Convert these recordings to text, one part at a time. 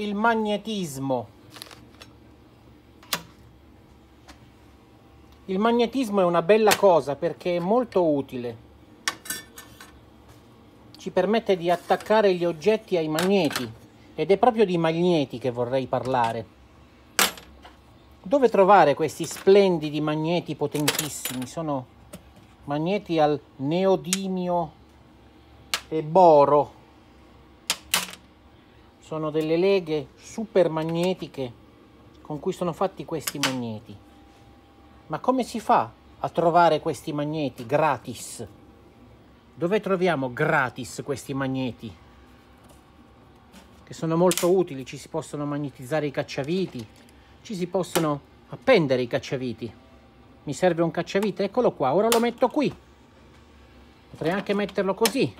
il magnetismo. Il magnetismo è una bella cosa perché è molto utile. Ci permette di attaccare gli oggetti ai magneti ed è proprio di magneti che vorrei parlare. Dove trovare questi splendidi magneti potentissimi? Sono magneti al neodimio e boro sono delle leghe super magnetiche con cui sono fatti questi magneti. Ma come si fa a trovare questi magneti gratis? Dove troviamo gratis questi magneti? Che sono molto utili, ci si possono magnetizzare i cacciaviti, ci si possono appendere i cacciaviti. Mi serve un cacciavite, eccolo qua, ora lo metto qui. Potrei anche metterlo così,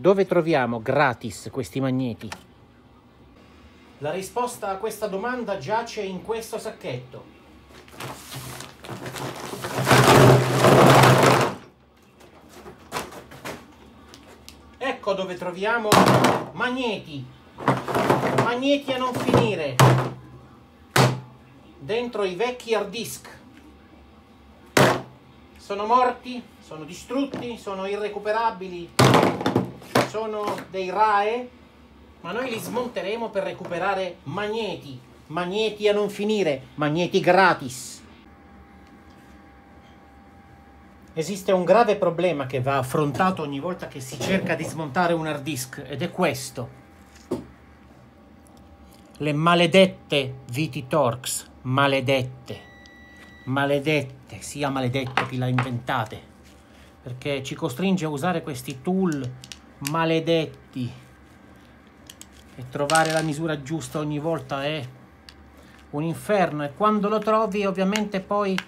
Dove troviamo gratis questi magneti? La risposta a questa domanda giace in questo sacchetto. Ecco dove troviamo magneti. Magneti a non finire. Dentro i vecchi hard disk. Sono morti, sono distrutti, sono irrecuperabili sono dei RAE, ma noi li smonteremo per recuperare magneti, magneti a non finire, magneti gratis. Esiste un grave problema che va affrontato ogni volta che si cerca di smontare un hard disk ed è questo. Le maledette VT Torx, maledette, maledette, sia maledetto chi l'ha inventate, perché ci costringe a usare questi tool maledetti. E trovare la misura giusta ogni volta è un inferno e quando lo trovi ovviamente poi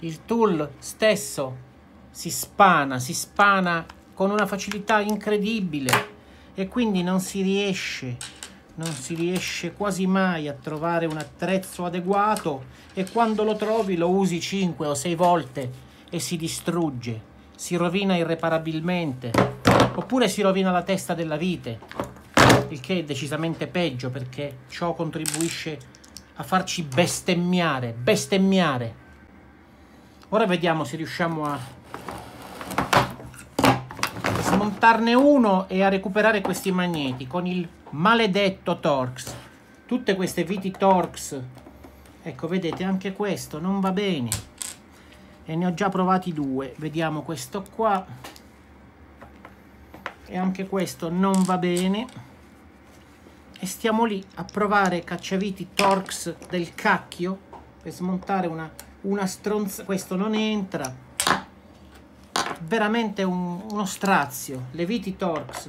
il tool stesso si spana, si spana con una facilità incredibile e quindi non si riesce non si riesce quasi mai a trovare un attrezzo adeguato e quando lo trovi lo usi 5 o 6 volte e si distrugge, si rovina irreparabilmente oppure si rovina la testa della vite, il che è decisamente peggio perché ciò contribuisce a farci bestemmiare, bestemmiare. Ora vediamo se riusciamo a smontarne uno e a recuperare questi magneti con il maledetto Torx. Tutte queste viti Torx, ecco vedete anche questo non va bene e ne ho già provati due. Vediamo questo qua e anche questo non va bene. E stiamo lì a provare cacciaviti Torx del cacchio per smontare una, una stronza. Questo non entra. Veramente un, uno strazio. Le viti Torx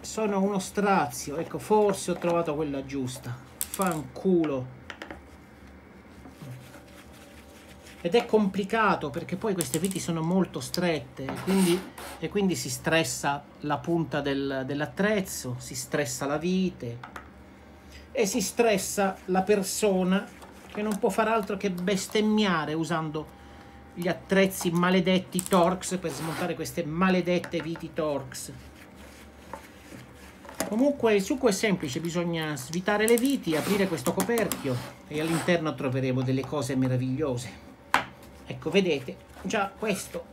sono uno strazio. Ecco forse ho trovato quella giusta. Fanculo ed è complicato perché poi queste viti sono molto strette e quindi, e quindi si stressa la punta del, dell'attrezzo, si stressa la vite e si stressa la persona che non può far altro che bestemmiare usando gli attrezzi maledetti Torx per smontare queste maledette viti Torx. Comunque il succo è semplice, bisogna svitare le viti, aprire questo coperchio e all'interno troveremo delle cose meravigliose. Ecco, vedete, già questo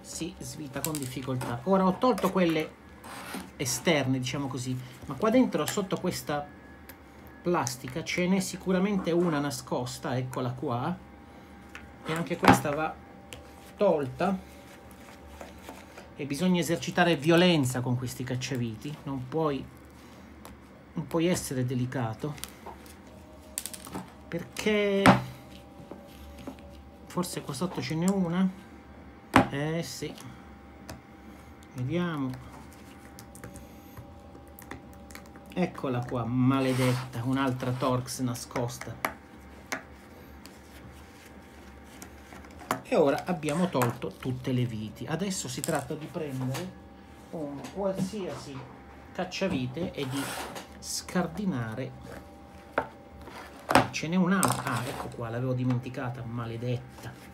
si svita con difficoltà. Ora ho tolto quelle esterne, diciamo così, ma qua dentro, sotto questa plastica, ce n'è sicuramente una nascosta, eccola qua, e anche questa va tolta e bisogna esercitare violenza con questi cacciaviti, non puoi, non puoi essere delicato, perché forse qua sotto ce n'è una? Eh sì. Vediamo. Eccola qua maledetta un'altra Torx nascosta. E ora abbiamo tolto tutte le viti. Adesso si tratta di prendere un qualsiasi cacciavite e di scardinare ce n'è un'altra ah ecco qua l'avevo dimenticata maledetta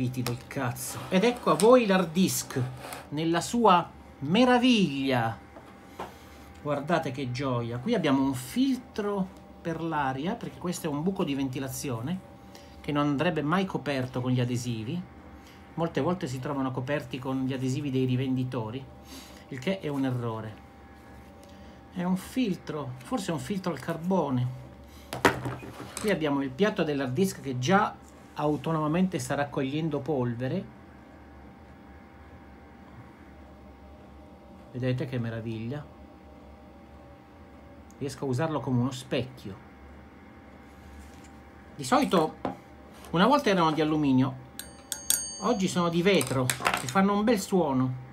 viti del cazzo. Ed ecco a voi l'hard disk nella sua meraviglia. Guardate che gioia. Qui abbiamo un filtro per l'aria, perché questo è un buco di ventilazione che non andrebbe mai coperto con gli adesivi. Molte volte si trovano coperti con gli adesivi dei rivenditori, il che è un errore. È un filtro, forse è un filtro al carbone. Qui abbiamo il piatto dell'hard disk che già autonomamente sta raccogliendo polvere. Vedete che meraviglia? Riesco a usarlo come uno specchio. Di solito una volta erano di alluminio, oggi sono di vetro e fanno un bel suono.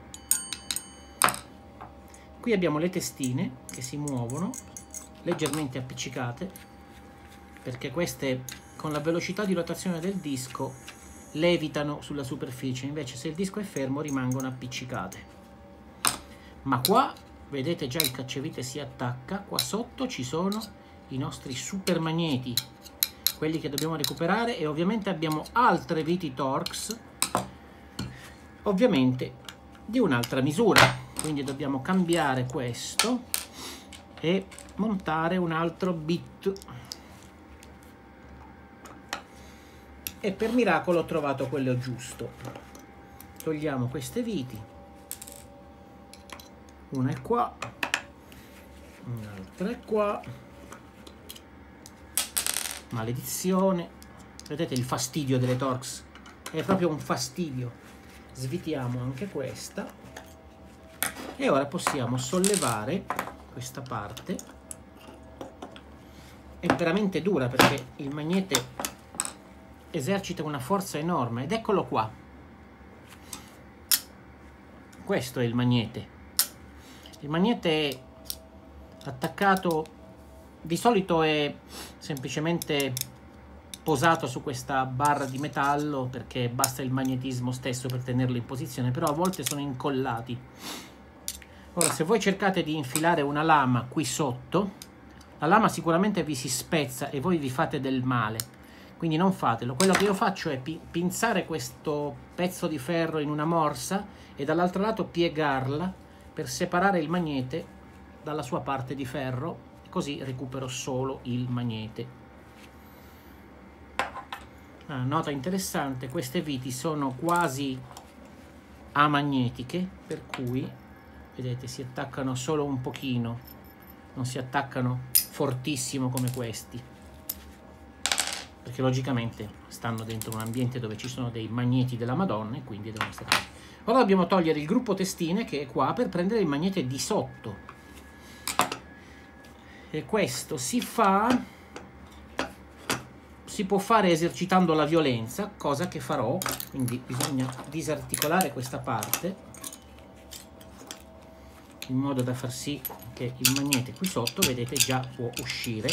Qui abbiamo le testine che si muovono, leggermente appiccicate, perché queste con la velocità di rotazione del disco levitano sulla superficie, invece se il disco è fermo rimangono appiccicate. Ma qua vedete già il cacciavite si attacca, qua sotto ci sono i nostri super magneti quelli che dobbiamo recuperare. E ovviamente abbiamo altre viti Torx ovviamente di un'altra misura quindi dobbiamo cambiare questo e montare un altro bit. E per miracolo ho trovato quello giusto. Togliamo queste viti. Una è qua un'altra è qua. Maledizione. Vedete il fastidio delle Torx? È proprio un fastidio. Svitiamo anche questa e ora possiamo sollevare questa parte. È veramente dura perché il magnete esercita una forza enorme ed eccolo qua. Questo è il magnete. Il magnete è attaccato di solito è semplicemente posato su questa barra di metallo perché basta il magnetismo stesso per tenerlo in posizione, però a volte sono incollati. Ora, se voi cercate di infilare una lama qui sotto, la lama sicuramente vi si spezza e voi vi fate del male, quindi non fatelo. Quello che io faccio è pinzare questo pezzo di ferro in una morsa e dall'altro lato piegarla per separare il magnete dalla sua parte di ferro così recupero solo il magnete. Ah, nota interessante, queste viti sono quasi amagnetiche, per cui, vedete, si attaccano solo un pochino, non si attaccano fortissimo come questi, perché logicamente stanno dentro un ambiente dove ci sono dei magneti della Madonna e quindi devono stare Ora dobbiamo togliere il gruppo testine che è qua per prendere il magnete di sotto. E questo si fa si può fare esercitando la violenza cosa che farò quindi bisogna disarticolare questa parte in modo da far sì che il magnete qui sotto vedete già può uscire.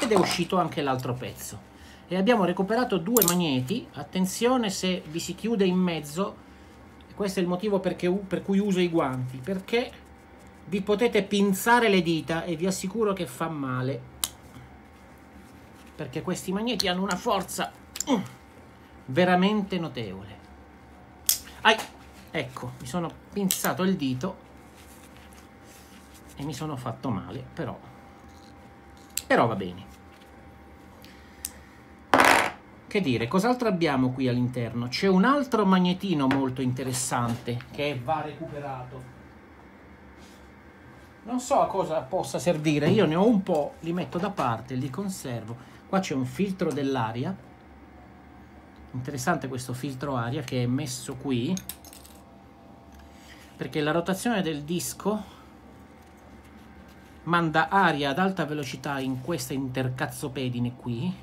Ed è uscito anche l'altro pezzo. E abbiamo recuperato due magneti. Attenzione se vi si chiude in mezzo. Questo è il motivo perché, per cui uso i guanti. Perché vi potete pinzare le dita e vi assicuro che fa male. Perché questi magneti hanno una forza uh, veramente notevole. Ai, ecco mi sono pinzato il dito e mi sono fatto male però. Però va bene. Che dire, cos'altro abbiamo qui all'interno? C'è un altro magnetino molto interessante che va recuperato. Non so a cosa possa servire, io ne ho un po', li metto da parte, li conservo. Qua c'è un filtro dell'aria, interessante questo filtro aria che è messo qui, perché la rotazione del disco manda aria ad alta velocità in questa intercazzopedine qui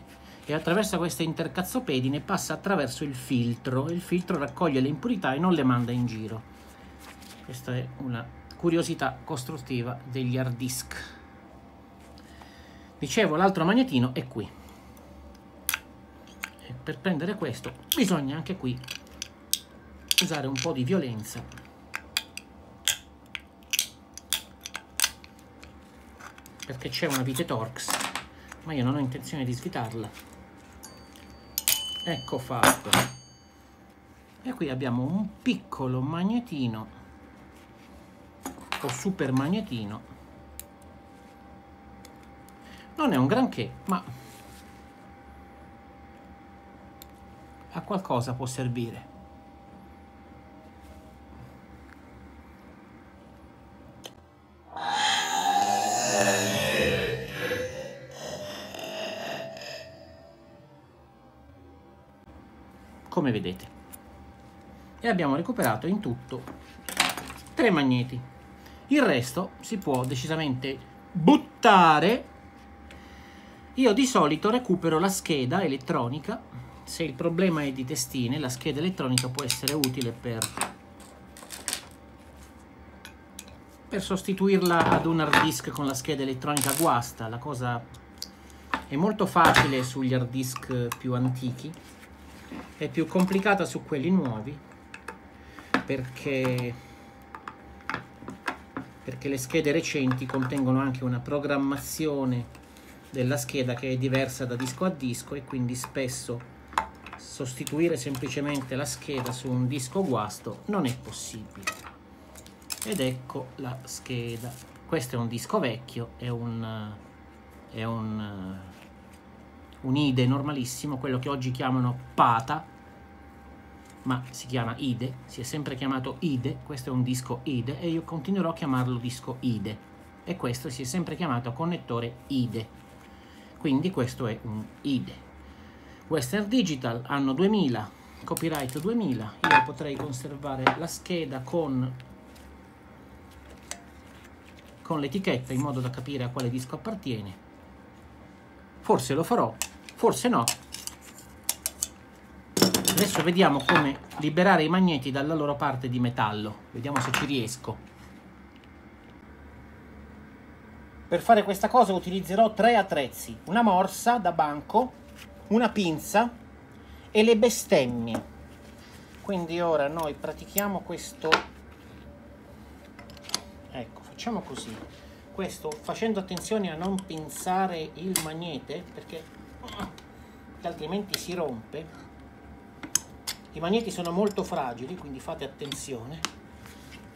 e attraverso questa intercazzopedine passa attraverso il filtro il filtro raccoglie le impurità e non le manda in giro questa è una curiosità costruttiva degli hard disk. Dicevo, l'altro magnetino è qui. E per prendere questo bisogna anche qui usare un po' di violenza. Perché c'è una vite Torx, ma io non ho intenzione di svitarla. Ecco fatto. e qui abbiamo un piccolo magnetino o super magnetino non è un granché ma a qualcosa può servire come vedete. E abbiamo recuperato in tutto tre magneti. Il resto si può decisamente buttare. Io di solito recupero la scheda elettronica. Se il problema è di testine la scheda elettronica può essere utile per per sostituirla ad un hard disk con la scheda elettronica guasta. La cosa è molto facile sugli hard disk più antichi è più complicata su quelli nuovi perché, perché le schede recenti contengono anche una programmazione della scheda che è diversa da disco a disco e quindi spesso sostituire semplicemente la scheda su un disco guasto non è possibile. Ed ecco la scheda. Questo è un disco vecchio è un, è un un IDE normalissimo, quello che oggi chiamano PATA, ma si chiama IDE, si è sempre chiamato IDE, questo è un disco IDE e io continuerò a chiamarlo disco IDE e questo si è sempre chiamato connettore IDE, quindi questo è un IDE. Western Digital anno 2000, copyright 2000, io potrei conservare la scheda con, con l'etichetta in modo da capire a quale disco appartiene. Forse lo farò, Forse no. Adesso vediamo come liberare i magneti dalla loro parte di metallo. Vediamo se ci riesco. Per fare questa cosa utilizzerò tre attrezzi. Una morsa da banco, una pinza e le bestemmie. Quindi ora noi pratichiamo questo... Ecco, facciamo così. Questo facendo attenzione a non pinzare il magnete perché che altrimenti si rompe. I magneti sono molto fragili, quindi fate attenzione.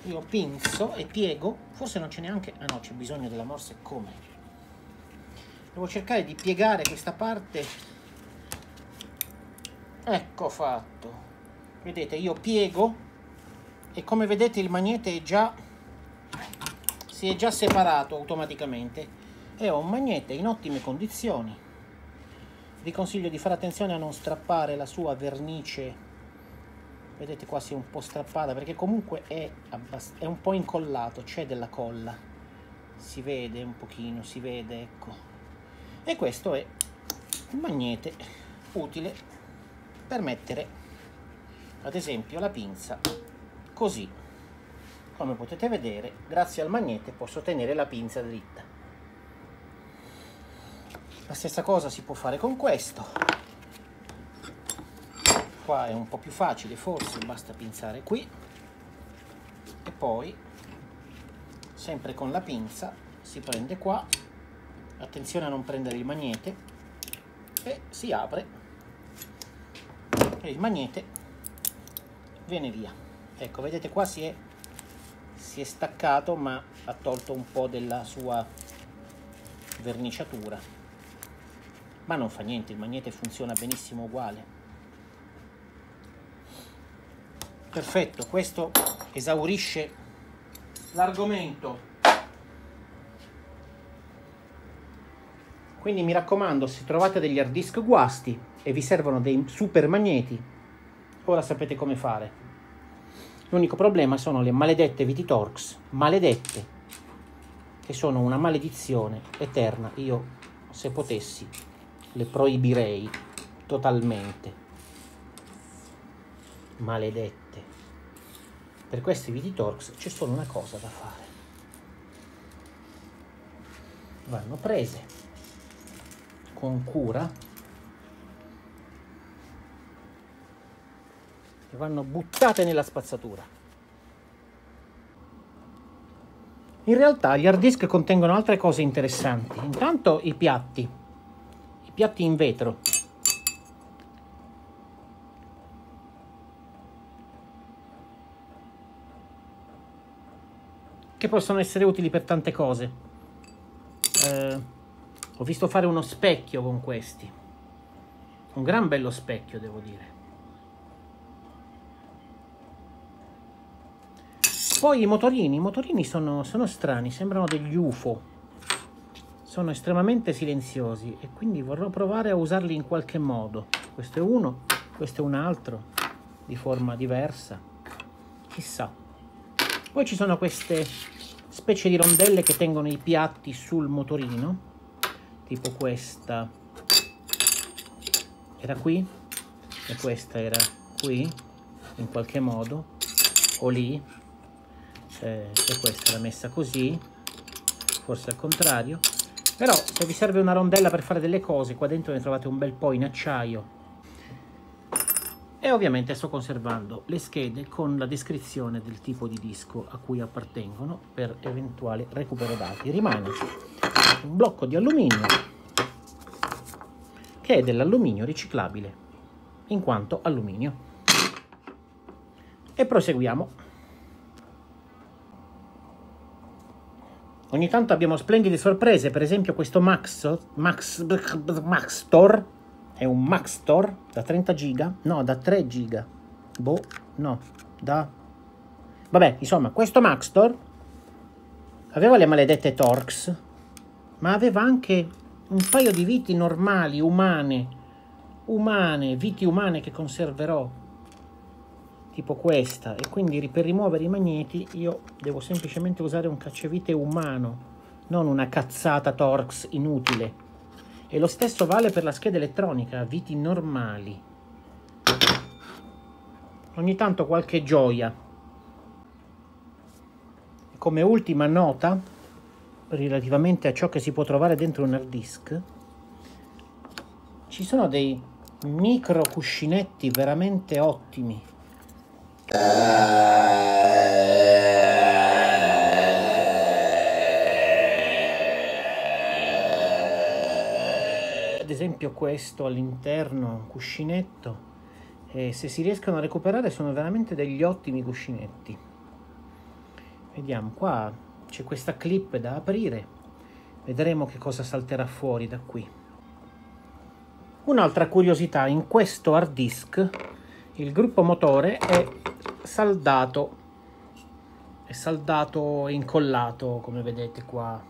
Io pinzo e piego, forse non c'è neanche... Ah no, c'è bisogno della morsa, come? Devo cercare di piegare questa parte. Ecco fatto. Vedete, io piego e come vedete il magnete è già si è già separato automaticamente e ho un magnete in ottime condizioni vi consiglio di fare attenzione a non strappare la sua vernice vedete qua si è un po' strappata perché comunque è, è un po' incollato c'è della colla. Si vede un pochino si vede ecco. E questo è un magnete utile per mettere ad esempio la pinza così. Come potete vedere grazie al magnete posso tenere la pinza dritta la stessa cosa si può fare con questo. Qua è un po' più facile, forse basta pinzare qui. E poi, sempre con la pinza, si prende qua. Attenzione a non prendere il magnete. E si apre. E il magnete viene via. Ecco, vedete qua si è, si è staccato ma ha tolto un po' della sua verniciatura ma non fa niente, il magnete funziona benissimo uguale. Perfetto, questo esaurisce l'argomento. Quindi mi raccomando, se trovate degli hard disk guasti e vi servono dei super magneti, ora sapete come fare. L'unico problema sono le maledette VT-Torx, maledette, che sono una maledizione eterna. Io, se potessi, le proibirei totalmente. Maledette. Per questi Vititorx c'è solo una cosa da fare. Vanno prese con cura e vanno buttate nella spazzatura. In realtà gli hard disk contengono altre cose interessanti. Intanto i piatti piatti in vetro. Che possono essere utili per tante cose. Eh, ho visto fare uno specchio con questi. Un gran bello specchio, devo dire. Poi i motorini, i motorini sono, sono strani, sembrano degli UFO. Sono estremamente silenziosi e quindi vorrò provare a usarli in qualche modo. Questo è uno, questo è un altro, di forma diversa. Chissà. Poi ci sono queste specie di rondelle che tengono i piatti sul motorino, tipo questa era qui e questa era qui, in qualche modo, o lì, e questa era messa così, forse al contrario. Però se vi serve una rondella per fare delle cose, qua dentro ne trovate un bel po' in acciaio, e ovviamente sto conservando le schede con la descrizione del tipo di disco a cui appartengono per eventuale recupero dati. Rimane un blocco di alluminio che è dell'alluminio riciclabile in quanto alluminio. E proseguiamo. Ogni tanto abbiamo splendide sorprese, per esempio questo Max, Max, Max Store. È un Max Store da 30 giga, no, da 3 giga, boh, no, da... Vabbè, insomma, questo Max Store aveva le maledette Torx, ma aveva anche un paio di viti normali, umane, umane, viti umane che conserverò, tipo questa, e quindi per rimuovere i magneti io devo semplicemente usare un cacciavite umano, non una cazzata Torx inutile. E lo stesso vale per la scheda elettronica, viti normali. Ogni tanto qualche gioia. Come ultima nota, relativamente a ciò che si può trovare dentro un hard disk, ci sono dei micro cuscinetti veramente ottimi. Esempio questo all'interno, cuscinetto, e se si riescono a recuperare sono veramente degli ottimi cuscinetti. Vediamo, qua c'è questa clip da aprire, vedremo che cosa salterà fuori da qui. Un'altra curiosità, in questo hard disk il gruppo motore è saldato, è saldato e incollato, come vedete qua.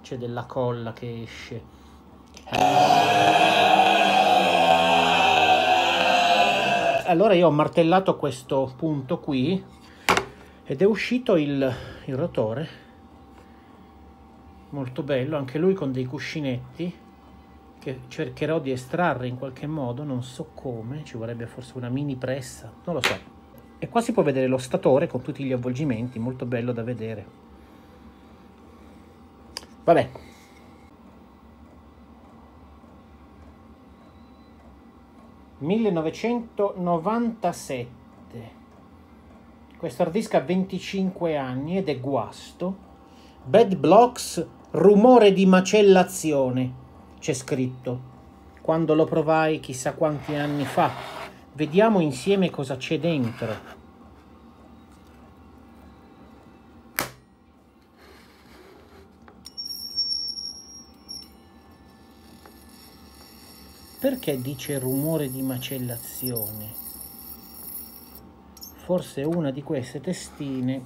C'è della colla che esce. Allora io ho martellato questo punto qui ed è uscito il, il rotore. Molto bello anche lui con dei cuscinetti che cercherò di estrarre in qualche modo non so come ci vorrebbe forse una mini pressa non lo so. E qua si può vedere lo statore con tutti gli avvolgimenti molto bello da vedere. Vabbè. 1997 questo hard disk ha 25 anni ed è guasto. Bad blocks rumore di macellazione c'è scritto quando lo provai chissà quanti anni fa vediamo insieme cosa c'è dentro Perché dice rumore di macellazione? Forse una di queste testine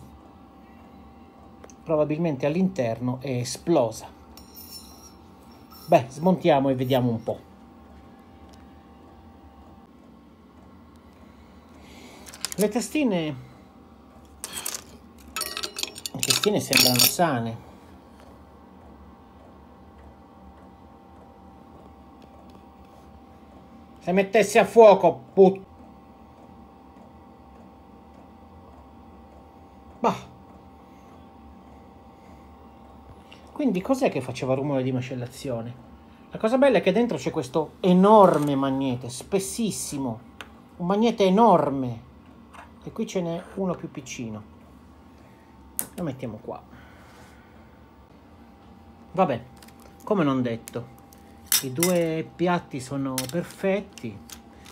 probabilmente all'interno è esplosa. Beh, smontiamo e vediamo un po'. Le testine, le testine sembrano sane. Se mettessi a fuoco, put... Bah. Quindi cos'è che faceva rumore di macellazione? La cosa bella è che dentro c'è questo enorme magnete, spessissimo. Un magnete enorme. E qui ce n'è uno più piccino. Lo mettiamo qua. Vabbè, come non detto, i due piatti sono perfetti,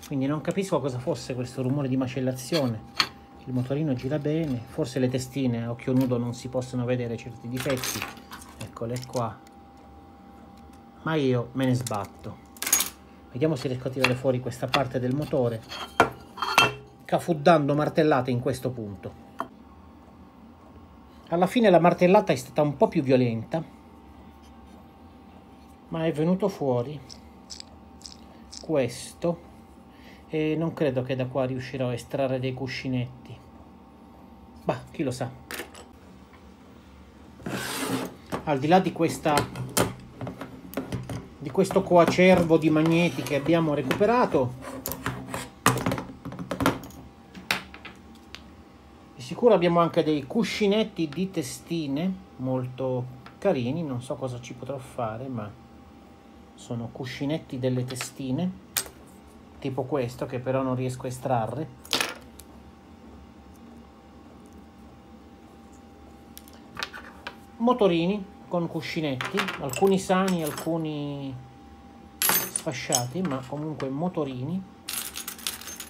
quindi non capisco cosa fosse questo rumore di macellazione. il motorino gira bene forse le testine a occhio nudo non si possono vedere certi difetti eccole qua ma io me ne sbatto vediamo se riesco a tirare fuori questa parte del motore cafuddando martellate in questo punto alla fine la martellata è stata un po' più violenta ma è venuto fuori questo e non credo che da qua riuscirò a estrarre dei cuscinetti. Bah, chi lo sa. Al di là di questa di questo coacervo di magneti che abbiamo recuperato di sicuro abbiamo anche dei cuscinetti di testine molto carini. Non so cosa ci potrò fare ma sono cuscinetti delle testine tipo questo che però non riesco a estrarre motorini con cuscinetti alcuni sani alcuni sfasciati ma comunque motorini.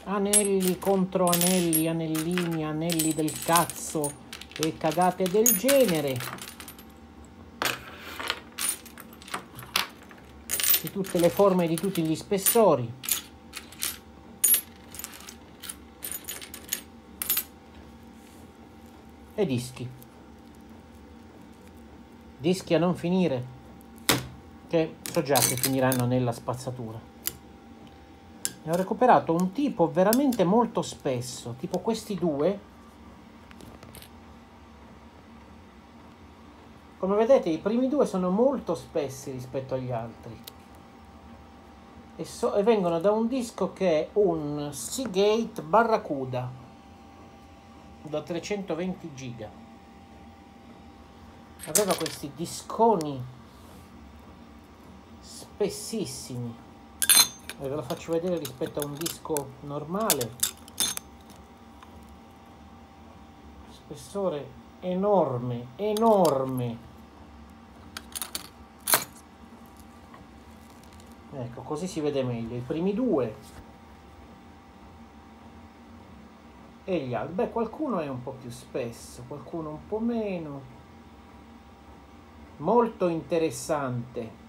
Anelli contro anelli anellini anelli del cazzo e cagate del genere. Di tutte le forme e di tutti gli spessori. E dischi. Dischi a non finire, che so già che finiranno nella spazzatura. Ne ho recuperato un tipo veramente molto spesso, tipo questi due. Come vedete i primi due sono molto spessi rispetto agli altri. E, so, e vengono da un disco che è un Seagate Barracuda da 320 giga aveva questi disconi spessissimi. E ve lo faccio vedere rispetto a un disco normale. Spessore enorme enorme. Ecco così si vede meglio. I primi due. E gli altri. Beh, qualcuno è un po' più spesso, qualcuno un po' meno. Molto interessante.